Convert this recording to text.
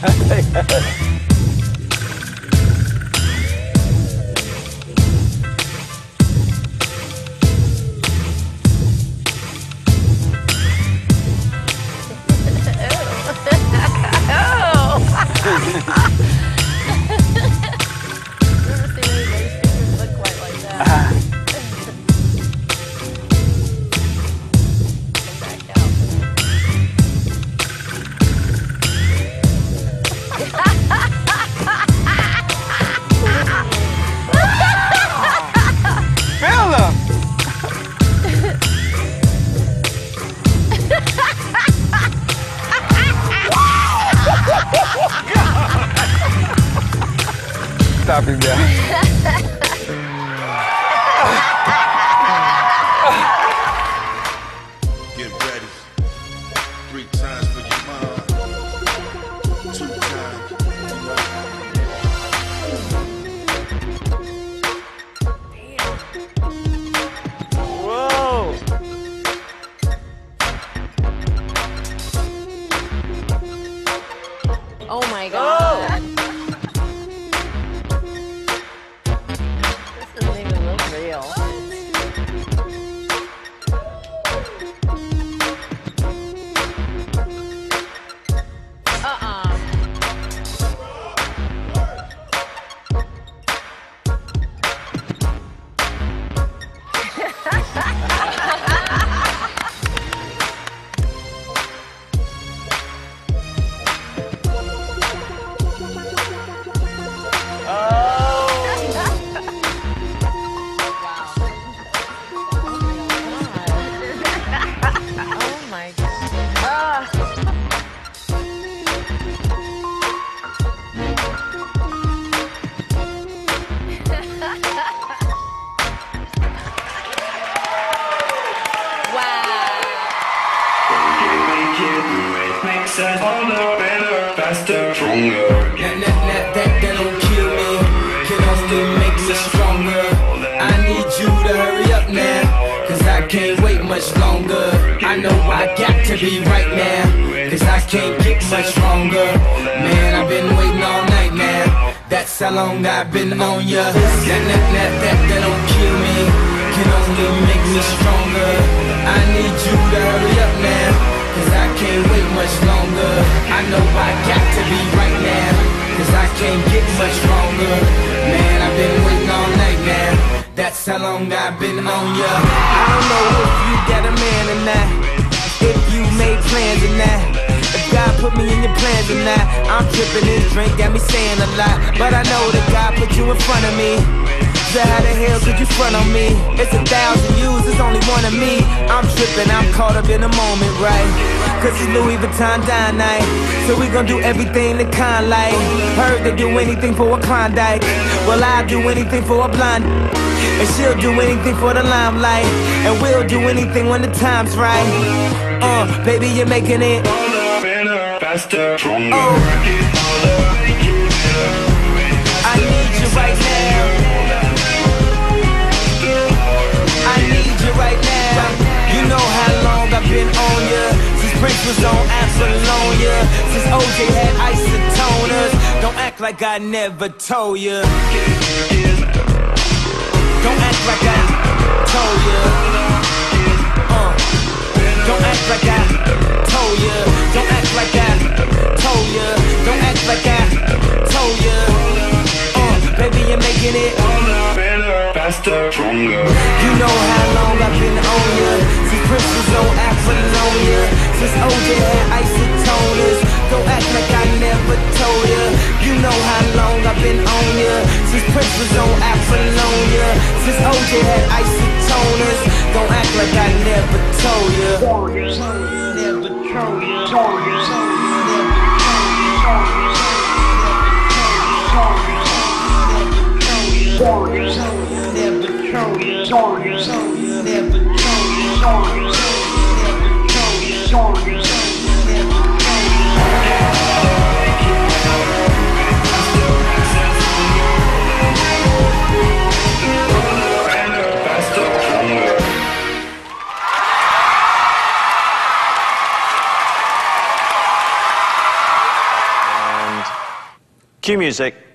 Feel them. Stop him there. can't wait much longer. I know I got to be right now, cause I can't get much stronger. Man, I've been waiting all night now, that's how long I've been on ya. That, that, that, that, that don't kill me, can only make me stronger. How long I've been on ya. I don't know if you got a man or not, if you made plans or not. If God put me in your plans or not, I'm tripping this drink, got me saying a lot. But I know that God put you in front of me. How the hell could you front on me? It's a thousand yous, it's only one of me. I'm tripping, I'm caught up in the moment, right? Cause it's Louis Vuitton dine night. So we gon' do everything the kind like. Heard they do anything for a Klondike. Well, I'll do anything for a blind. And she'll do anything for the limelight. And we'll do anything when the time's right. Uh, baby, you're making it. Older, better, faster, stronger. Oh. I need you right now. Since OJ had isotoners. Don't act like I never told ya. Don't act like I told ya. Uh. Don't act like I told ya. Don't act like I told ya. Don't act like I told ya. Uh, baby, you're making it. Better, faster, stronger. You know how long I've been on ya Since Prince was on Apollonia Since OJ had isotoners Don't act like I never told ya You know how long I've been on ya Since Prince was on Apollonia Since OJ had isotoners Don't act like I never told ya Warriors I Never told ya Better, Cue music.